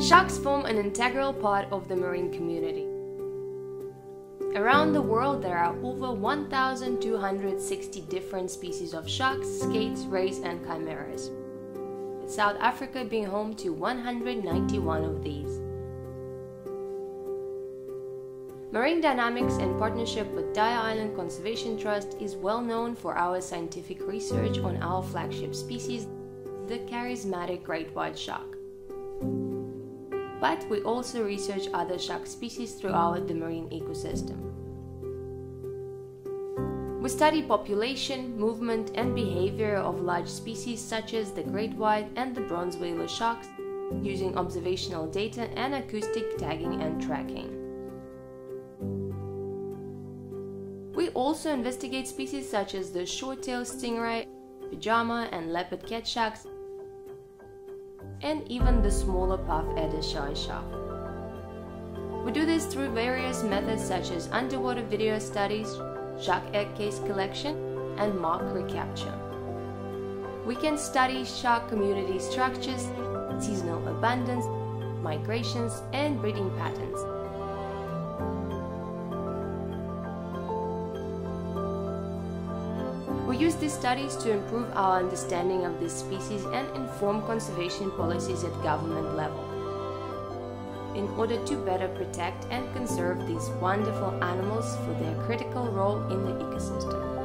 Sharks form an integral part of the marine community. Around the world, there are over 1,260 different species of sharks, skates, rays, and chimeras, with South Africa being home to 191 of these. Marine Dynamics, in partnership with Dyer Island Conservation Trust, is well known for our scientific research on our flagship species, the charismatic great white shark. But we also research other shark species throughout the marine ecosystem. We study population, movement, and behavior of large species such as the great white and the bronze whaler sharks using observational data and acoustic tagging and tracking. We also investigate species such as the short-tailed stingray, pyjama and leopard cat sharks, and even the smaller puff-adder shy shark. We do this through various methods such as underwater video studies, shark egg case collection, and mark recapture. We can study shark community structures, seasonal abundance, migrations, and breeding patterns. We use these studies to improve our understanding of this species and inform conservation policies at government level. In order to better protect and conserve these wonderful animals for their critical role in the ecosystem.